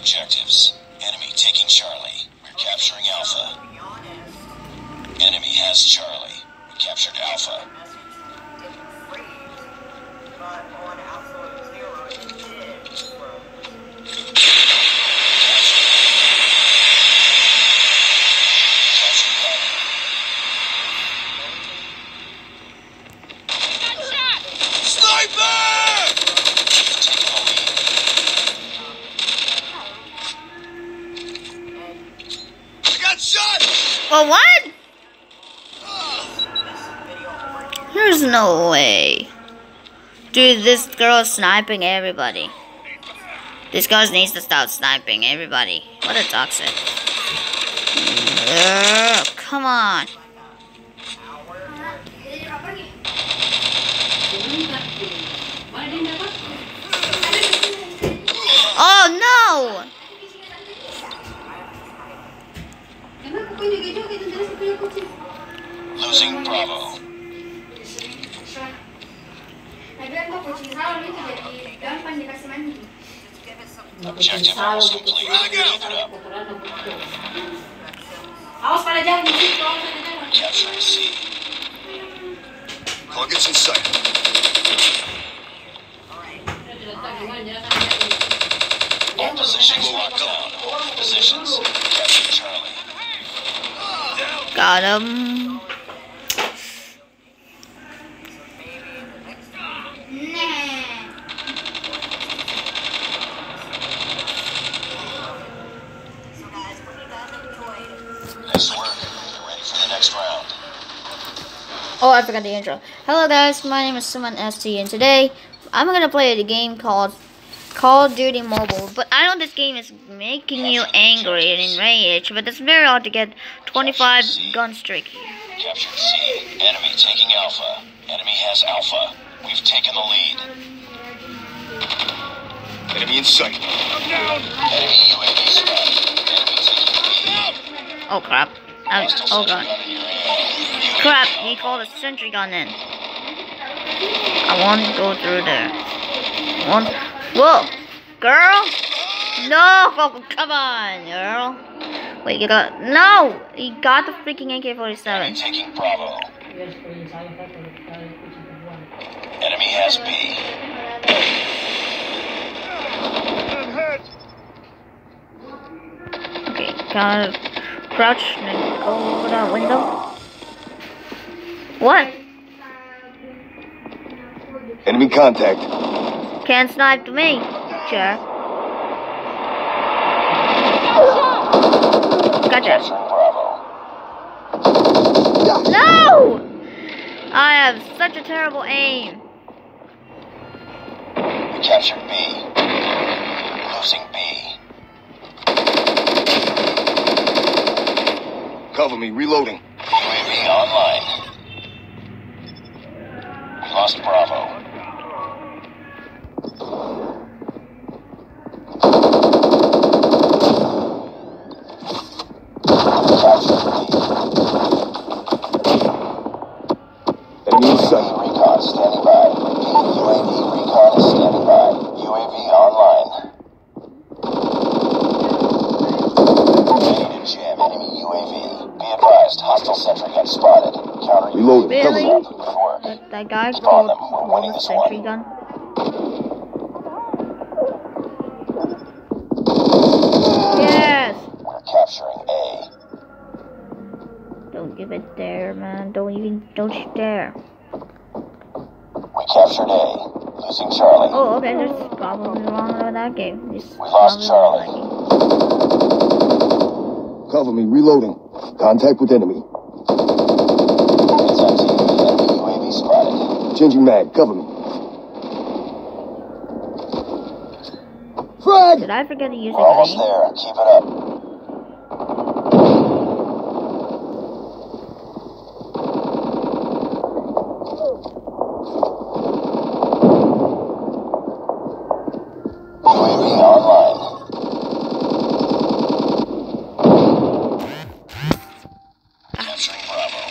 objectives. Enemy taking Charlie. We're capturing Alpha. Enemy has Charlie. We captured Alpha. There's no way. Dude, this girl is sniping everybody. This girl needs to stop sniping everybody. What a toxic. Ugh, come on. Oh no! Losing Bravo. C. Target's in sight. All positions locked down. All positions. Charlie. Got him. Nice work. Get ready for the next round. Oh, I forgot the intro. Hello guys, my name is Simon ST, and today I'm gonna play a game called Call of Duty Mobile. But I know this game is making you angry and enraged, but it's very hard to get 25 gun streak. Captured C. Enemy taking Alpha. Enemy has Alpha. We've taken the lead. Enemy in sight. Enemy UAV spotted. Enemy taking B. Oh crap. I'm, oh god. gun in your area. UAV Crap, he called a sentry gun in. I want to go through there. One. Whoa! Girl! No! Oh, come on, girl. Wait, you got. No! He got the freaking AK Enemy 47. taking Bravo. Enemy has B. Okay, gotta crouch and go over that window. What? Enemy contact. Can't snipe to me, sure. Gotcha. No! I have such a terrible aim. We captured B. Losing B. Cover me, reloading. UAV online. Lost Bravo. Captured B. Enemy in sight. Recon standing by. UAV recon is standing by. UAV online. Ready to jam enemy UAV. Be advised, hostile sentry gun spotted. Counter Reloading. UAV Really? up. Good work. That, that guy called them. We're called winning sentry gun. Yes! We're capturing A. Don't give it there, man. Don't even, don't you dare. We captured A. Losing Charlie. Oh, okay, there's probably wrong with that game. It's We lost Charlie. wrong with that game. Cover me, reloading. Contact with enemy. It's empty. Enemy UAV spotted. Changing mag. Cover me. Frag! Did I forget to use We're almost there. Keep it up.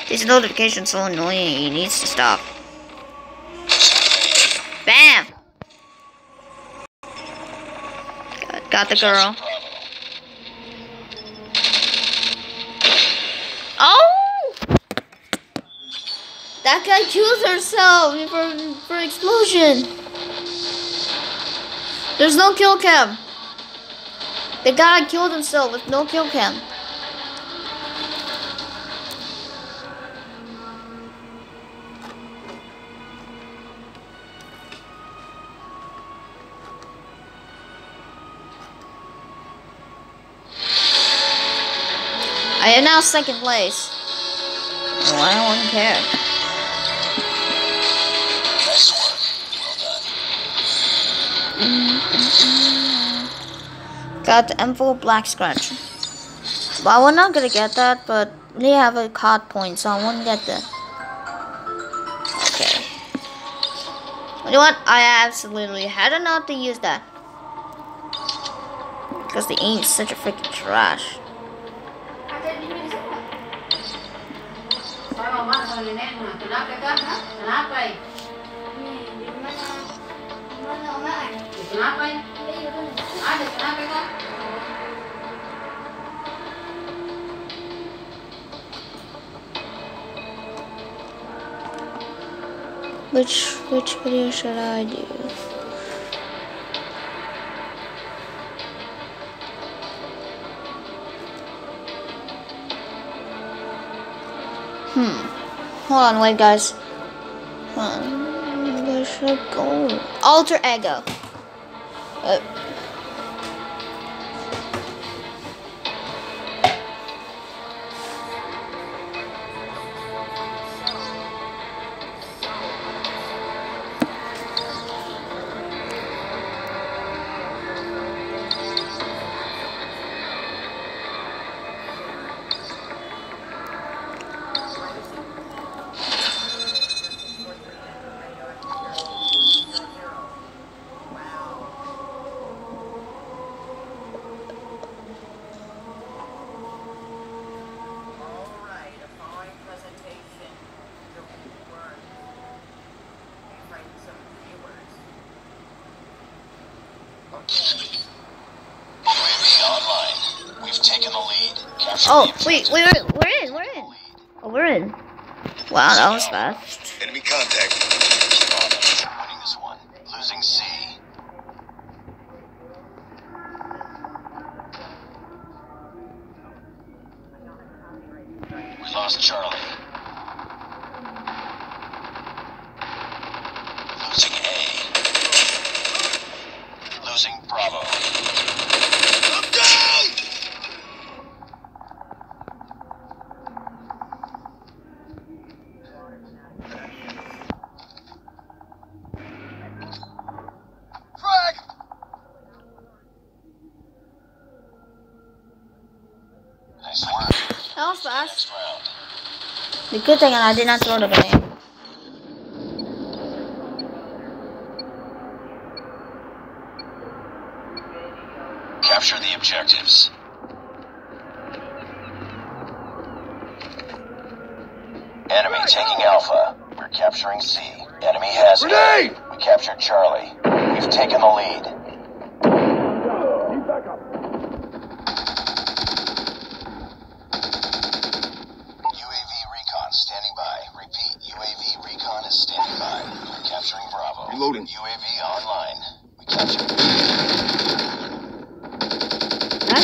This notification so annoying. He needs to stop. Bam! Got, got the girl. Oh! That guy kills herself for, for explosion. There's no kill cam. The guy killed himself with no kill cam. I am now second place. Well, I don't care. Nice work. Well done. Got the M4 Black Scratch. Well, we're not gonna get that, but we have a card point, so I won't get that. Okay. You know what? I absolutely had enough to use that. Because the is such a freaking trash. Which which video should I do? Hmm. Hold on, wait, guys. Hold on. Where should I go? Alter ego. Uh, oh, the wait, objective. we're we're in, we're in. Oh, we're in. Wow, that was fast. Enemy contact. Keep on. Winning this one. Losing C. We lost Charlie. Losing A. Losing Bravo. I'm down! Frag! Nice work. That was fast. Round. The good thing I did not throw the grenade. Capture the objectives. Enemy taking Alpha. We're capturing C. Enemy has Grenade! A. We captured Charlie. We've taken the lead. UAV recon standing by. Repeat, UAV recon is standing by. We're capturing Bravo. Reloading. UAV online. We captured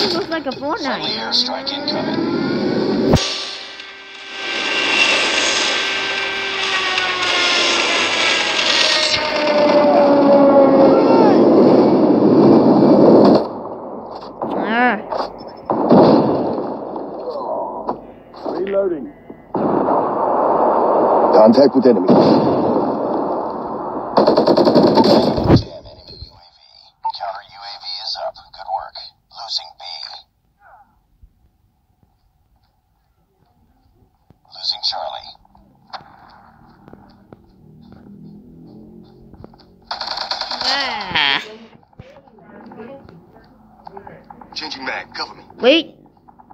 Just looks like a friendly Fortnite. airstrike incoming. Ah. Reloading. Contact with enemy. Damn enemy UAV. Counter UAV is up. Good work. Losing B. Losing Charlie. Ah. Changing mag. Cover me. Wait.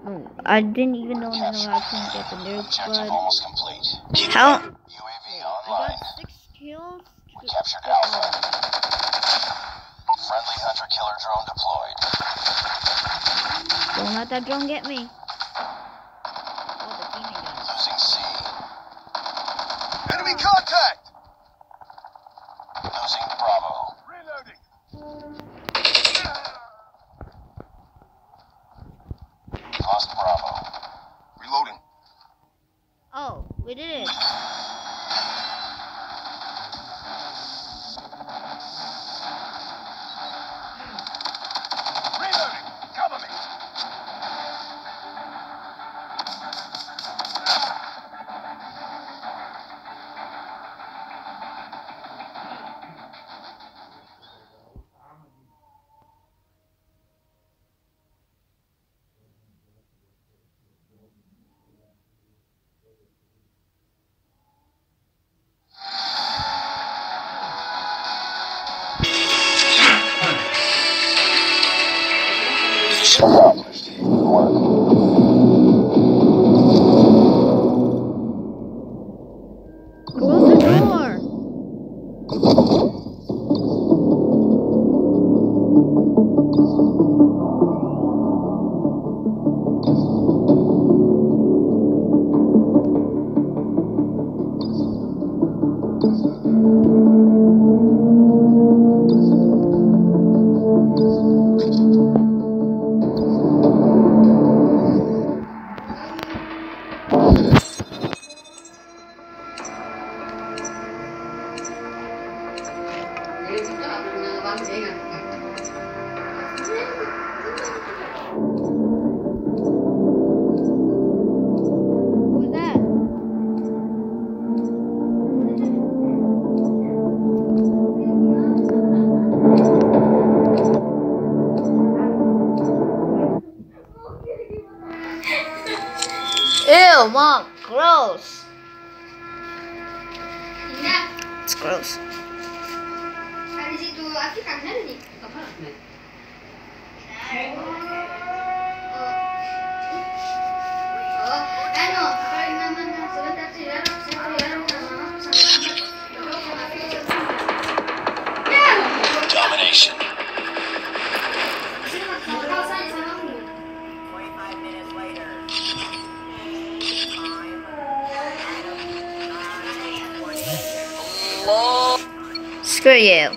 Oh, I didn't even know that Capture I couldn't get the nuke, Objective but almost complete. Keep it how? up. UAV I online. got six kills. We captured Alpha. Friendly hunter killer drone deployed. Don't let that drone get me. close. Screw you.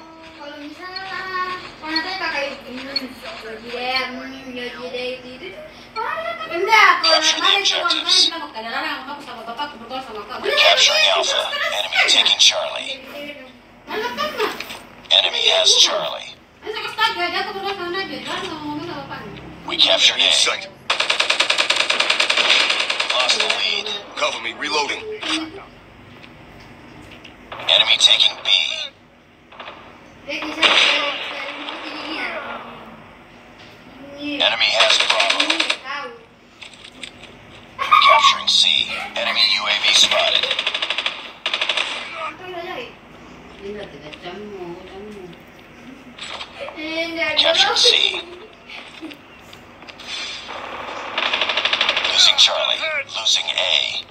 Capturing Alpha. Enemy taking Charlie. Enemy has Charlie. We captured A. Sight. Lost the lead. Cover me. Reloading. Enemy taking B. Enemy has Bravo. Capturing C. Enemy UAV spotted. Capturing C. Losing Charlie. Losing A.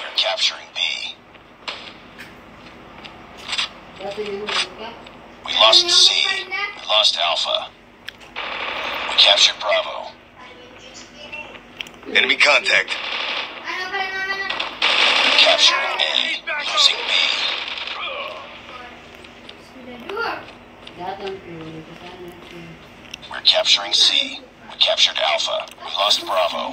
We're capturing We lost C. We lost Alpha. We captured Bravo. Enemy contact. Capturing A. Losing B. We're capturing C. We captured Alpha. We lost Bravo.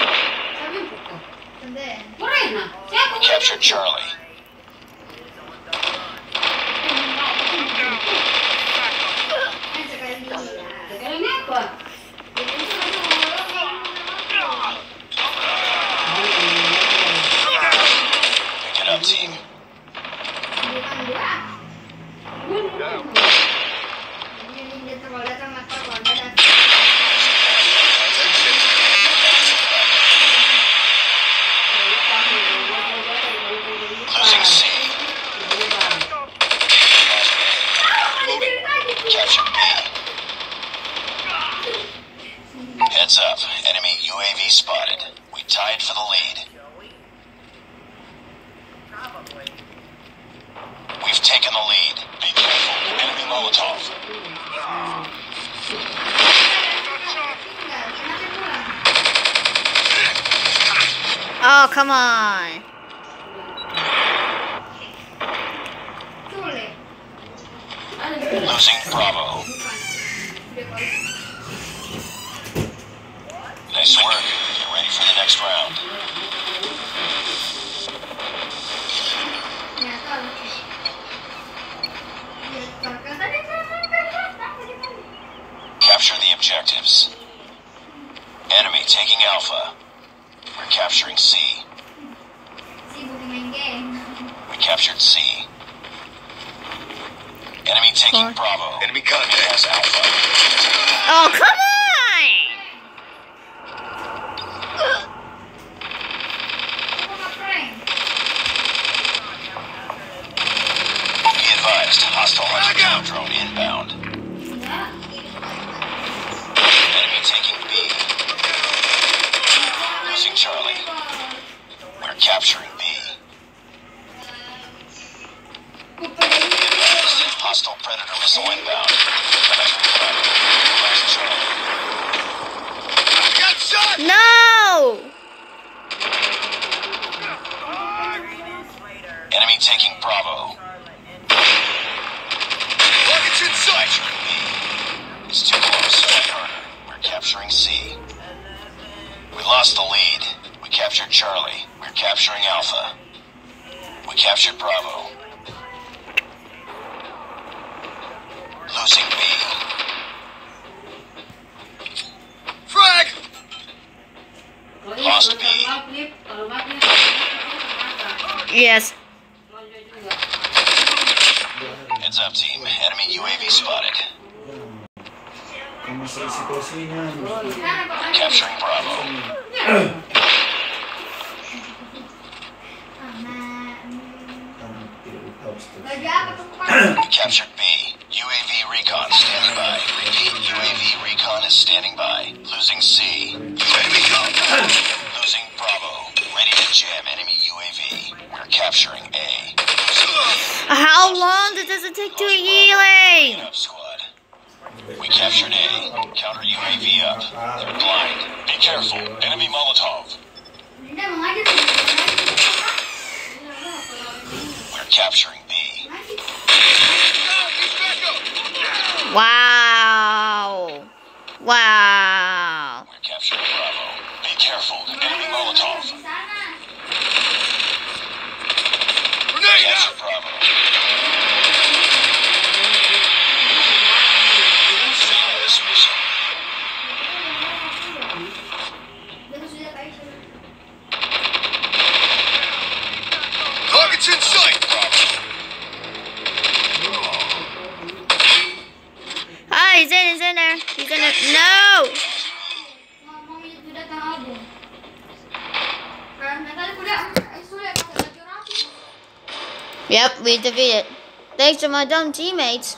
We captured Charlie. Thank you. Next round. Capture the objectives. Enemy taking Alpha. We're capturing C. Sibuk main game. We captured C. Enemy taking Bravo. Enemy Enemy contact. Alpha. Oh, come on! Aku ngeprank. Be advised, hostile hunter killer drone inbound. Enggak. Enemy taking B. Losing Charlie. We're capturing B. Hostile predator missile inbound. Bravo. Lost Charlie. I got shot! No! Enemy taking Bravo. Target's in sight! It's too close. We're capturing C. We lost the lead. We captured Charlie. We're capturing Alpha. We captured Bravo. Losing B. Frag! Lost B. Yes. Heads up, team. Enemy UAV spotted. Kamusta yung sitwasyon niyan? We're capturing Bravo. Parang pinag-house to. Lagi apa tuh kepala? We captured B. UAV recon standing by. Repeat, UAV recon is standing by. Losing C. Enemy contact! Losing Bravo. Ready to jam enemy UAV. We're capturing A. How long does it take to healing? B. Up squad. We captured A. Counter UAV up. They're blind. Be careful. Enemy Molotov. Tidak mengajar sih. We're capturing B. Down! He's back up! Wow. Wow. We're capturing Bravo. Be careful. Enemy Molotov. Di sana. Grenade Capture! Bravo. Target's in sight! Ah, he's in, he's in there. He's there. No! Yep, we defeated. Thanks to my dumb teammates.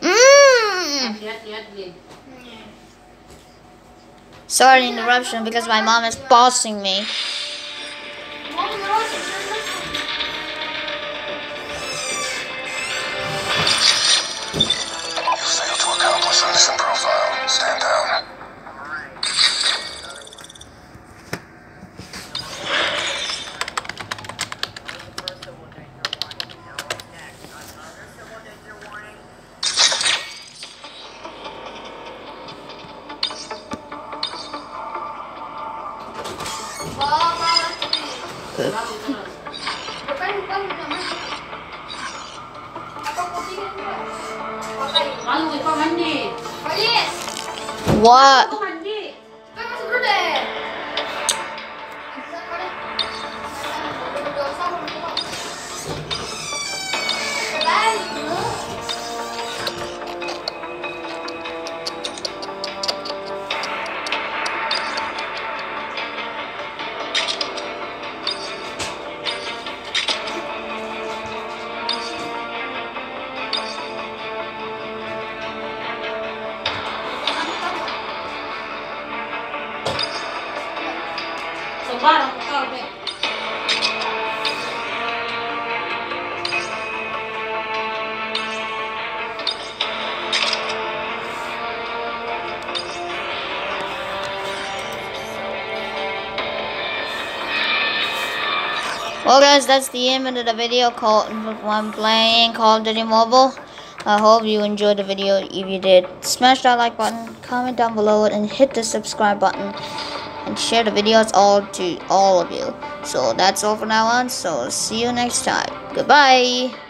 Mmm. Sorry interruption because my mom is bossing me. What? Well, guys, that's the end of the video called when playing Call of Duty Mobile. I hope you enjoyed the video. If you did, smash that like button, comment down below and hit the subscribe button. And share the videos all to all of you. So that's all for now on. So see you next time. Goodbye.